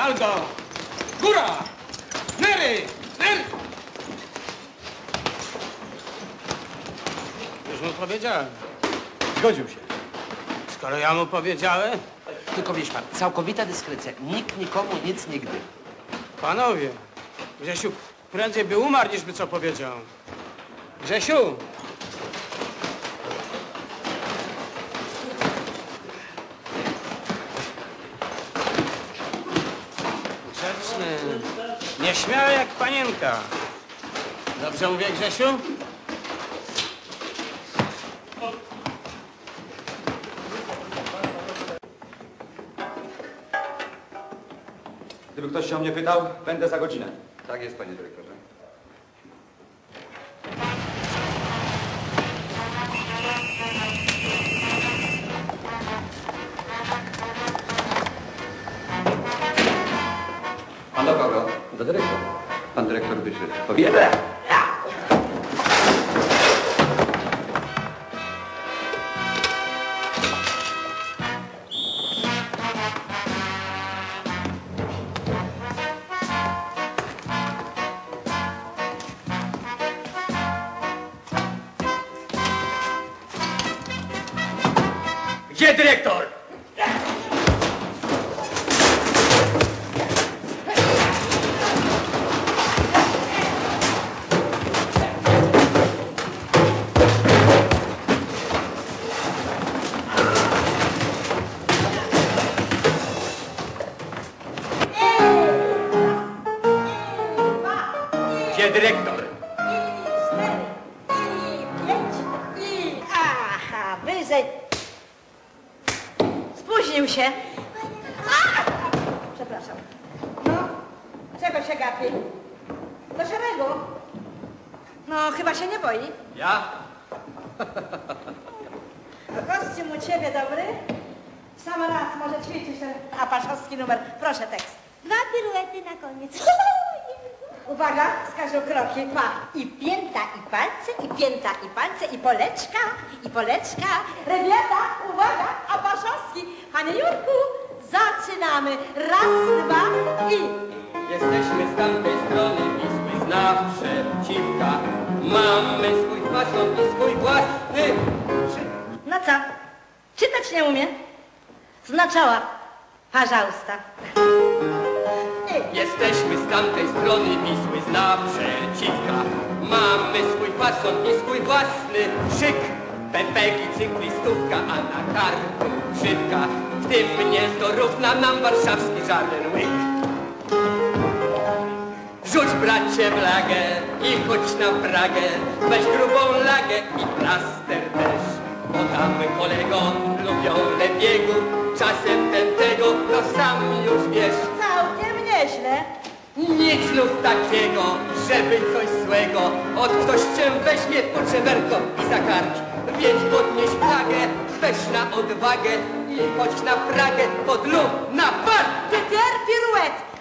Algo! Góra! Nery! Nery! Już mu powiedziałem. Zgodził się. Skoro ja mu powiedziałem, Tylko wiesz pan, całkowita dyskrecja. Nikt nikomu nic nigdy. panowie, Grzesiu prędzej by umarł, niż by co powiedział. Grzesiu! Nieśmiały jak panienka. Dobrze mówię, Grzesiu? Gdyby ktoś się o mnie pytał, będę za godzinę. Tak jest, panie dyrektorze. Do kogo? Do dyrektora. Pan dyrektor wyszedł. Powiedzę! Gdzie dyrektor? Gdzie dyrektor? I, aha, wyżej. Spóźnił się. A! Przepraszam. No, czego się gapi? Do szeregu. No, chyba się nie boi. Ja? Kostium u ciebie dobry. Sam raz może ćwiczyć ten apaszowski numer. Proszę tekst. Dwa piruety na koniec. Uwaga, skażę kroki. Pa. I pięta, i palce, i pięta, i palce, i poleczka, i poleczka. Rewieta, uwaga, a Baszowski. Panie Jurku, zaczynamy. Raz, dwa i... Jesteśmy z tamtej strony, byśmy znawsze cimka. Mamy swój fason i swój własny... No co? Czytać nie umie? Znaczała. Parzausta. Jesteśmy z tamtej strony Wisły, zna przeciwka. Mamy swój fason i swój własny szyk. Pepeki, cyklistówka, a na karku brzydka. W tym nie dorówna nam warszawski żaden łyk. Rzuć bracie blagę i chodź na Pragę, weź grubą lagę i plaster też. Bo tam kolego lubią lebiegu, czasem ten tego, to sam już wiesz. Nic znów takiego, żeby coś złego, od ktoś cię weźmie pod żeberką i za kark. Więc podnieś flagę, weź na odwagę i chodź na Pragę pod lub na park. Pier piruet.